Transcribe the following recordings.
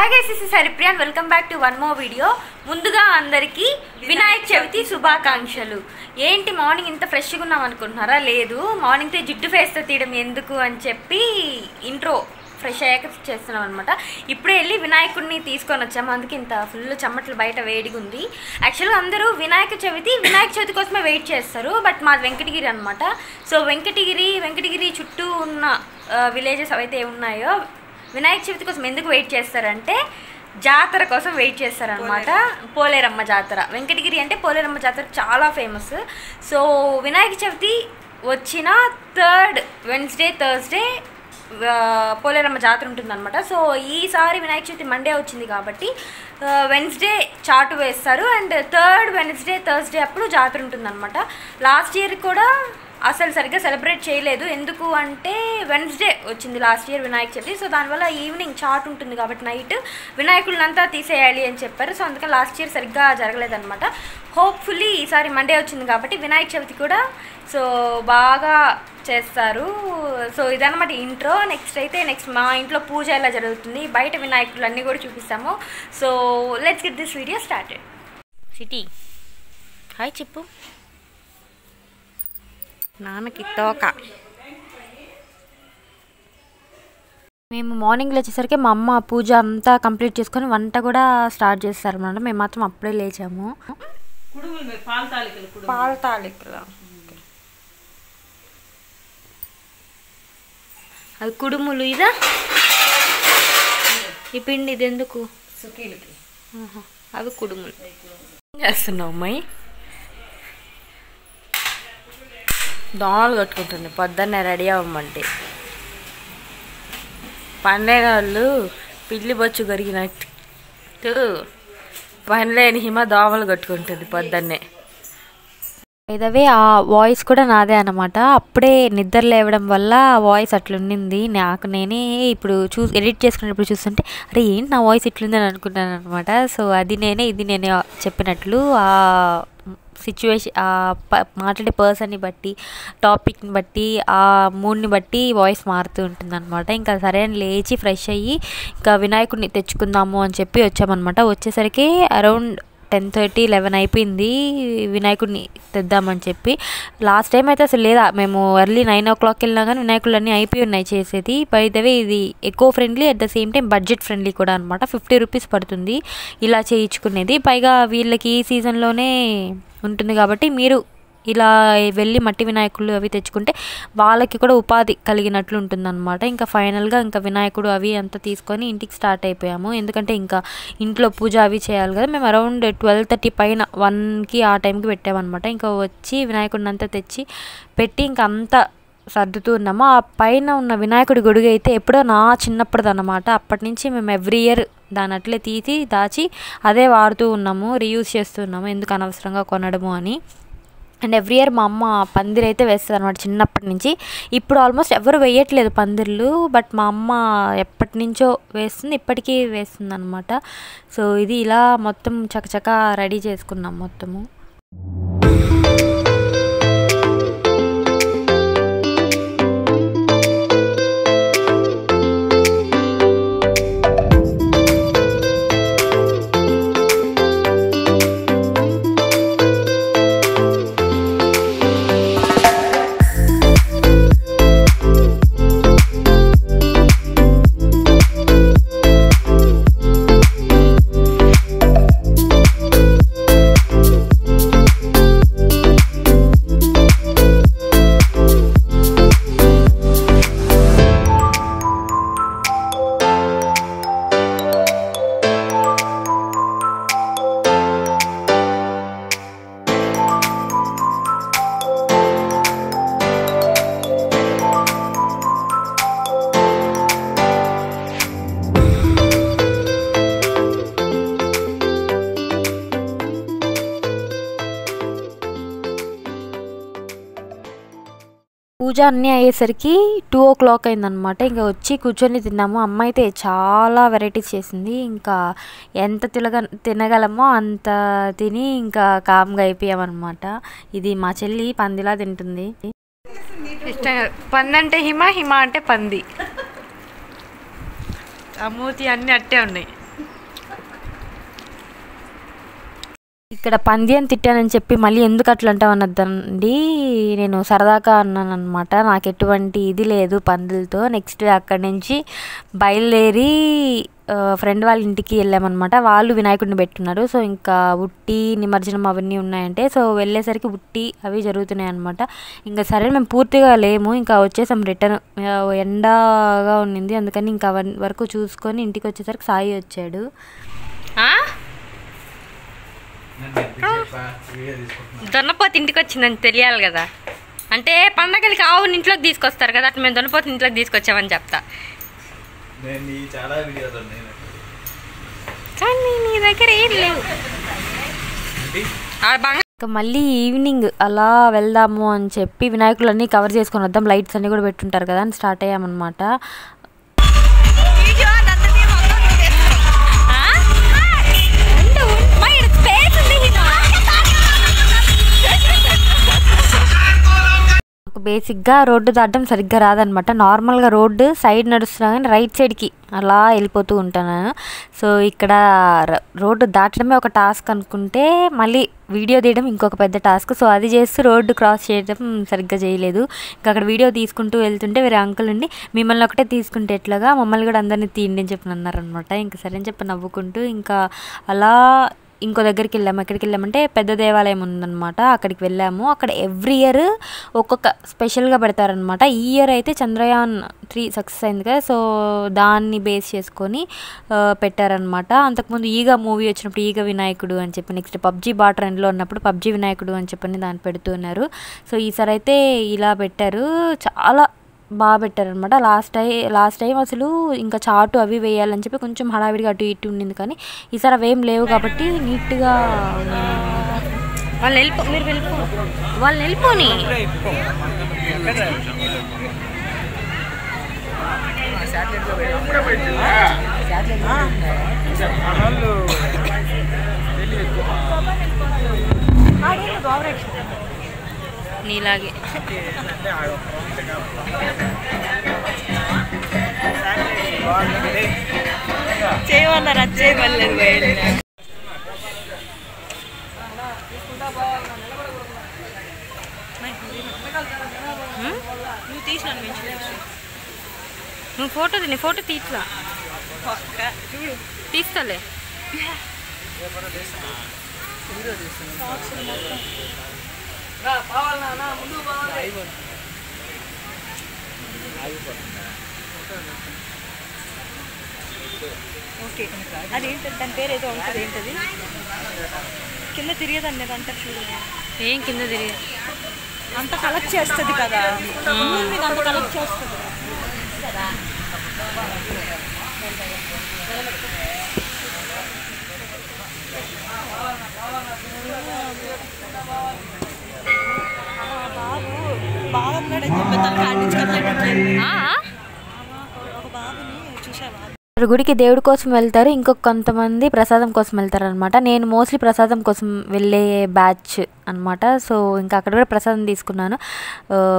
Hi guys is హరిప్రియాన్ welcome back to one more video ముందుగా అందరికీ వినాయక చవితి శుభాకాంక్షలు. ఏంటి మార్నింగ్ ఇంత ఫ్రెష్గా ఉన్నాం అనుకుంటున్నారా? లేదు. మార్నింగ్తో జిడ్డు ఫేస్తో తీయడం ఎందుకు అని చెప్పి ఇంట్రో ఫ్రెష్ అయ్యాక చేస్తున్నాం అనమాట ఇప్పుడే వెళ్ళి వినాయకుడిని తీసుకొని వచ్చాము అందుకే ఇంత ఫుల్ చెమ్మట్లు బయట వేడిగా ఉంది. యాక్చువల్గా అందరూ వినాయక చవితి వినాయక చవితి కోసమే వెయిట్ చేస్తారు. బట్ మాది వెంకటగిరి అనమాట సో వెంకటగిరి వెంకటగిరి చుట్టూ ఉన్న విలేజెస్ అవైతే ఉన్నాయో వినాయక చవితి కోసం ఎందుకు వెయిట్ చేస్తారంటే జాతర కోసం వెయిట్ చేస్తారనమాట పోలేరమ్మ జాతర. వెంకటగిరి అంటే పోలేరమ్మ జాతర చాలా ఫేమస్ సో వినాయక చవితి వచ్చిన థర్డ్ వెన్స్డే థర్స్డే పోలేరమ్మ జాతర ఉంటుందన్నమాట. సో ఈసారి వినాయక చవితి మండే వచ్చింది కాబట్టి వెన్స్డే చాటు వేస్తారు. అండ్ థర్డ్ వెన్స్డే థర్స్డే అప్పుడు జాతర ఉంటుందన్నమాట. లాస్ట్ ఇయర్ కూడా అసలు సరిగ్గా సెలబ్రేట్ చేయలేదు. ఎందుకు అంటే వెన్స్డే వచ్చింది last year Vinayaka Chavithi. So దానివల్ల ఈవినింగ్ చాట్ ఉంటుంది కాబట్టి నైట్ వినాయకులనంతా తీసేయాలి అని చెప్పారు. సో అందుకని లాస్ట్ ఇయర్ సరిగ్గా జరగలేదనమాట హోప్ఫుల్లీ ఈసారి మండే వచ్చింది కాబట్టి వినాయక చవితి కూడా సో బాగా చేస్తారు. సో ఇదన్నమాట ఇంట్రో నెక్స్ట్ అయితే నెక్స్ట్ మా ఇంట్లో పూజ ఎలా జరుగుతుంది బయట వినాయకులు అన్నీ కూడా చూపిస్తాము. So let's get this video started city hi చెప్పు నాన్నకి తోక. మేము మార్నింగ్ లేచేసరికి మా అమ్మ పూజ అంతా కంప్లీట్ చేసుకొని వంట కూడా స్టార్ట్ చేస్తారు అన్నమాట. మేము మాత్రం అప్పుడే లేచాము. పాల తాలికలు అది కుడుములు ఇదా? ఈ పిండి ఇది ఎందుకు? అవి కుడుములు. ఏం చేస్తున్నావు అమ్మాయి? దోమలు కట్టుకుంటుంది. పొద్దున్నే రెడీ అవ్వమంటే. పనిలేని వాళ్ళు పిల్లి బొచ్చు గరిగినట్టు పనిలేని హిమ దోమలు కట్టుకుంటుంది పొద్దున్నే. ఇదవే ఆ వాయిస్ కూడా నాదే అనమాట అప్పుడే నిద్ర లేవడం వల్ల వాయిస్ అట్లుండింది. నాకు నేనే ఇప్పుడు చూ ఎడిట్ చేసుకునేటప్పుడు చూస్తుంటే అరే ఏంటి నా వాయిస్ ఇట్లుందని అనుకున్నాను అనమాట సో అది నేనే ఇది నేనే చెప్పినట్లు ఆ సిచ్యువేషన్ మాట్లాడే పర్సన్ని బట్టి టాపిక్ని బట్టి ఆ మూడ్ని బట్టి వాయిస్ మారుతూ ఉంటుంది అనమాట ఇంకా సరే అని లేచి ఫ్రెష్ అయ్యి ఇంకా వినాయకుడిని తెచ్చుకుందాము అని చెప్పి వచ్చామన్నమాట. వచ్చేసరికి అరౌండ్ టెన్ థర్టీ లెవెన్ అయిపోయింది. వినాయకుడిని తెద్దామని చెప్పి. లాస్ట్ టైం అయితే అసలు లేదా మేము ఎర్లీ నైన్ ఓ క్లాక్ వెళ్ళినా కానీ వినాయకులు అన్నీ అయిపోయి ఉన్నాయి చేసేది. బై దవే ఇది ఎక్కువ friendly at the same time budget friendly కూడా అనమాట ఫిఫ్టీ రూపీస్ పడుతుంది. ఇలా చేయించుకునేది. పైగా వీళ్ళకి ఈ సీజన్లోనే ఉంటుంది కాబట్టి మీరు ఇలా వెళ్ళి మట్టి వినాయకులు అవి తెచ్చుకుంటే వాళ్ళకి కూడా ఉపాధి కలిగినట్లు ఉంటుందన్నమాట. ఇంకా ఫైనల్గా ఇంకా వినాయకుడు అవి అంతా తీసుకొని ఇంటికి స్టార్ట్ అయిపోయాము. ఎందుకంటే ఇంకా ఇంట్లో పూజ అవి చేయాలి కదా. మేము అరౌండ్ ట్వెల్వ్ థర్టీ పైన వన్కి ఆ టైంకి పెట్టామన్నమాట. ఇంకా వచ్చి వినాయకుడిని అంతా తెచ్చి పెట్టి ఇంకా అంతా సర్దుతూ ఉన్నాము. ఆ పైన ఉన్న వినాయకుడి గొడుగు అయితే ఎప్పుడో నా చిన్నప్పుడుది అన్నమాట అప్పటి నుంచి మేము ఎవ్రీ ఇయర్ దాని అట్లే తీసి దాచి అదే వాడుతూ ఉన్నాము. రీయూజ్ చేస్తున్నాము ఎందుకు అనవసరంగా కొనడము అని. అండ్ ఎవ్రీ ఇయర్ మా అమ్మ పందిరి అయితే వేస్తుంది అనమాట చిన్నప్పటి నుంచి. ఇప్పుడు ఆల్మోస్ట్ ఎవరు వేయట్లేదు పందిర్లు బట్ మా అమ్మ ఎప్పటి నుంచో వేస్తుంది ఇప్పటికీ వేస్తుంది అనమాట సో ఇది ఇలా మొత్తం చకచక రెడీ చేసుకున్నాం మొత్తము. పూజ అన్నీ అయ్యేసరికి టూ ఓ క్లాక్ అయిందనమాట ఇంకా వచ్చి కూర్చొని తిన్నాము. అమ్మ అయితే చాలా వెరైటీస్ చేసింది. ఇంకా ఎంత తినగ తినగలమో అంత తిని ఇంకా కామ్గా అయిపోయామన్నమాట. ఇది మా చెల్లి పందిలా తింటుంది. ఇష్టంగా పంది అంటే హిమ హిమ అంటే పంది. అమూతి అన్నీ అట్టే ఉన్నాయి. ఇక్కడ పంద్యం తిట్టానని చెప్పి మళ్ళీ ఎందుకు అట్లా అంటావు అన్నదండి? నేను సరదాగా అన్నాను అనమాట నాకు ఎటువంటి ఇది లేదు పందులతో. నెక్స్ట్ అక్కడి నుంచి బయలుదేరి ఫ్రెండ్ వాళ్ళ ఇంటికి వెళ్ళామన్నమాట. వాళ్ళు వినాయకుడిని పెట్టున్నారు. సో ఇంకా ఉట్టి నిమజ్జనం అవన్నీ ఉన్నాయంటే సో వెళ్ళేసరికి ఉట్టి అవి జరుగుతున్నాయి అనమాట ఇంకా సరే మేము పూర్తిగా లేము. ఇంకా వచ్చేసాం రిటర్న్ ఎండగా ఉండింది అందుకని ఇంకా అవన్నీ వరకు చూసుకొని ఇంటికి వచ్చేసరికి సాయి వచ్చాడు. దొన్నపోతు ఇంటికి వచ్చిందని తెలియాలి కదా. అంటే పండగలకి ఆవుని ఇంట్లోకి తీసుకొస్తారు కదా అట్లా మేము దొన్నపోతు ఇంట్లోకి తీసుకొచ్చామని చెప్తా. కానీ నీ దగ్గర ఏం లేవు. మళ్ళీ ఈవినింగ్ అలా వెళ్దాము అని చెప్పి వినాయకులన్నీ కవర్ చేసుకొని వద్దాం లైట్స్ అన్నీ కూడా పెట్టుంటారు కదా అని స్టార్ట్ అయ్యామన్నమాట. బేసిక్గా రోడ్డు దాటడం సరిగ్గా రాదనమాట. నార్మల్గా రోడ్డు సైడ్ నడుస్తున్నా కానీ రైట్ సైడ్కి అలా వెళ్ళిపోతూ ఉంటాను. సో ఇక్కడ రోడ్డు దాటడమే ఒక టాస్క్ అనుకుంటే మళ్ళీ వీడియో తీయడం ఇంకొక పెద్ద టాస్క్. సో అది చేస్తూ రోడ్డు క్రాస్ చేయడం సరిగ్గా చేయలేదు. ఇంకా అక్కడ వీడియో తీసుకుంటూ వెళ్తుంటే వేరే అంకుల్ ఉండి మిమ్మల్ని ఒకటే తీసుకుంటే ఎట్లాగా? మమ్మల్ని కూడా అందరినీ తీయండి అని చెప్పి అన్నారనమాట ఇంకా సరే అని చెప్పి నవ్వుకుంటూ ఇంకా అలా ఇంకో దగ్గరికి వెళ్ళాము ఎక్కడికి వెళ్ళామంటే పెద్ద దేవాలయం ఉందన్నమాట. అక్కడికి వెళ్ళాము. అక్కడ ఎవ్రీ ఇయర్ ఒక్కొక్క స్పెషల్గా పెడతారనమాట ఈ ఇయర్ అయితే చంద్రయాన్ త్రీ సక్సెస్ అయింది కదా. సో దాన్ని బేస్ చేసుకొని పెట్టారనమాట అంతకుముందు ఈగ మూవీ వచ్చినప్పుడు ఈగ వినాయకుడు అని చెప్పి నెక్స్ట్ పబ్జీ బా ట్రెండ్లో ఉన్నప్పుడు పబ్జీ వినాయకుడు అని చెప్పని దాన్ని పెడుతున్నారు సో ఈసారి అయితే ఇలా పెట్టారు. చాలా బాగా పెట్టారనమాట లాస్ట్ టైం లాస్ట్ టైం అసలు ఇంకా చాటు అవి వేయాలని చెప్పి కొంచెం హడావిడిగా అటు ఇటు ఉండింది కానీ ఈసారి అవేం లేవు కాబట్టి నీట్గా వాళ్ళు వెళ్ళిపో మీరు వెళ్ళిపో. వాళ్ళు వెళ్ళిపోని. నీలాగే. చేయమన్నారు? అది చేయమలేదు నువ్వు తీసినాను మంచి నువ్వు ఫోటో నీ ఫోటో తీట్లా. ఓకే. అదేంటది? దాని పేరు ఏదో ఉంటుంది ఏంటది? కింద తిరిగేదాన్ని ఏదో అంటారు చూడు. ఏం కింద తిరిగి? అంత కలెక్ట్ చేస్తుంది కదా. అంత కలెక్ట్ చేస్తుంది. బాబు గుడికి దేవుడి కోసం వెళ్తారు ఇంకొక కొంతమంది ప్రసాదం కోసం వెళ్తారు అనమాట నేను మోస్ట్లీ ప్రసాదం కోసం వెళ్ళే బ్యాచ్ అనమాట సో ఇంకా అక్కడ కూడా ప్రసాదం తీసుకున్నాను.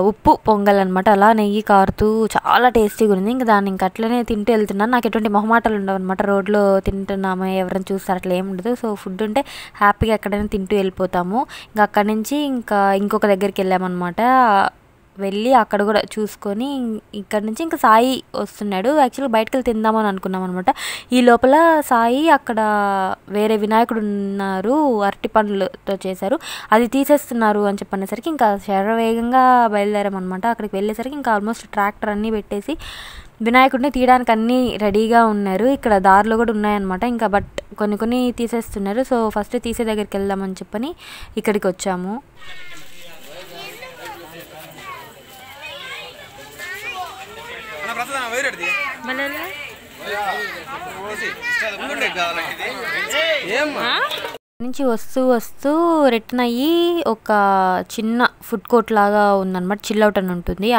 ఉప్పు పొంగల్ అనమాట అలా నెయ్యి కారుతూ చాలా టేస్టీగా ఉంది. ఇంకా దాన్ని ఇంకా అట్లనే తింటూ వెళ్తున్నాను. నాకు ఎటువంటి మొహమాటలు ఉండవు అనమాట రోడ్లో తింటున్నాము ఎవరైనా చూస్తారు అట్లా ఏం ఉండదు. సో ఫుడ్ ఉంటే హ్యాపీగా ఎక్కడైనా తింటూ వెళ్ళిపోతాము. ఇంకా అక్కడి నుంచి ఇంకా ఇంకొక దగ్గరికి వెళ్ళామన్నమాట. వెళ్ళి అక్కడ కూడా చూసుకొని ఇక్కడ నుంచి ఇంకా సాయి వస్తున్నాడు. యాక్చువల్గా బయటకు వెళ్ళి తిందామని అనుకున్నాం అనమాట ఈ లోపల సాయి అక్కడ వేరే వినాయకుడు ఉన్నారు అరటి పండ్లతో చేశారు. అది తీసేస్తున్నారు అని చెప్పనేసరికి ఇంకా శరవేగంగా బయలుదేరామన్నమాట. అక్కడికి వెళ్ళేసరికి ఇంకా ఆల్మోస్ట్ ట్రాక్టర్ అన్నీ పెట్టేసి వినాయకుడిని తీయడానికి అన్నీ రెడీగా ఉన్నారు. ఇక్కడ దారిలో కూడా ఉన్నాయన్నమాట. ఇంకా బట్ కొన్ని కొన్ని తీసేస్తున్నారు. సో ఫస్ట్ తీసే దగ్గరికి వెళ్దామని చెప్పని ఇక్కడికి వచ్చాము అన్న ప్రసాదం వైరెడ్ది ఏమ్మా నుంచి వస్తూ వస్తూ రిటర్న్ అయ్యి ఒక చిన్న ఫుడ్ కోర్ట్ లాగా ఉందన్నమాట. చిల్ అవుట్ అని ఉంటుంది.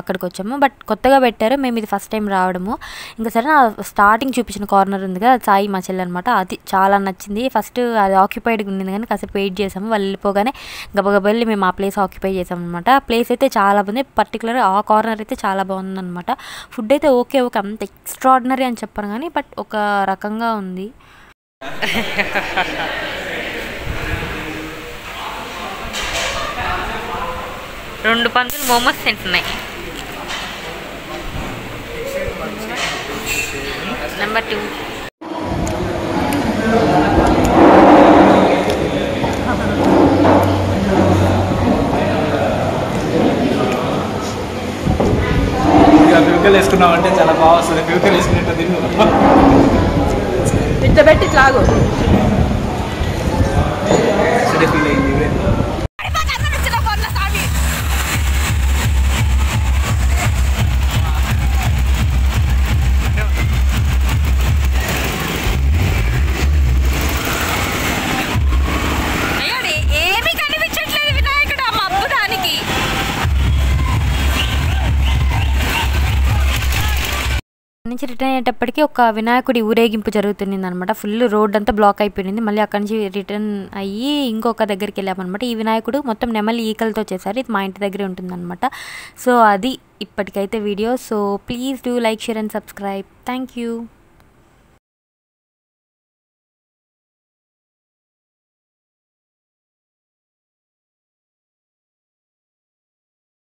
అక్కడికి వచ్చాము బట్ కొత్తగా పెట్టారు. మేము ఇది ఫస్ట్ టైం రావడము. ఇంకా సరే నా స్టార్టింగ్ చూపించిన కార్నర్ ఉంది కదా సాయి మా చెల్లి అనమాట అది చాలా నచ్చింది. ఫస్ట్ అది ఆక్యుపైడ్గా ఉండింది కానీ కాసేపు వెయిట్ చేసాము. వాళ్ళు వెళ్ళిపోగానే గబగబా వెళ్ళి మేము ఆ ప్లేస్ ఆక్యుపై చేసాం అనమాట ఆ ప్లేస్ అయితే చాలా బాగుంది. పర్టికులర్ ఆ కార్నర్ అయితే చాలా బాగుందన్నమాట. ఫుడ్ అయితే ఓకే ఓకే అంత ఎక్స్ట్రాడినరీ అని చెప్పాను కానీ బట్ ఒక రకంగా ఉంది. రెండు పందులు మోమోస్ తింటున్నాయి. నెంబర్ టూ ఇక పివికలు వేసుకున్నావు అంటే చాలా బాగా వస్తుంది. పివికలు వేసుకున్నట్టు తిను. ఇట్లా పెట్టి ఇట్లాగు నుంచి రిటర్న్ అయ్యేటప్పటికి ఒక వినాయకుడి ఊరేగింపు జరుగుతుంది అనమాట ఫుల్ రోడ్ అంతా బ్లాక్ అయిపోయింది. మళ్ళీ అక్కడి నుంచి రిటర్న్ అయ్యి ఇంకొక దగ్గరికి వెళ్ళామన్నమాట. ఈ వినాయకుడు మొత్తం నెమలి ఈకలతో చేశారు. ఇది మా ఇంటి దగ్గరే ఉంటుందన్నమాట. సో అది ఇప్పటికైతే video so please do like share and subscribe thank you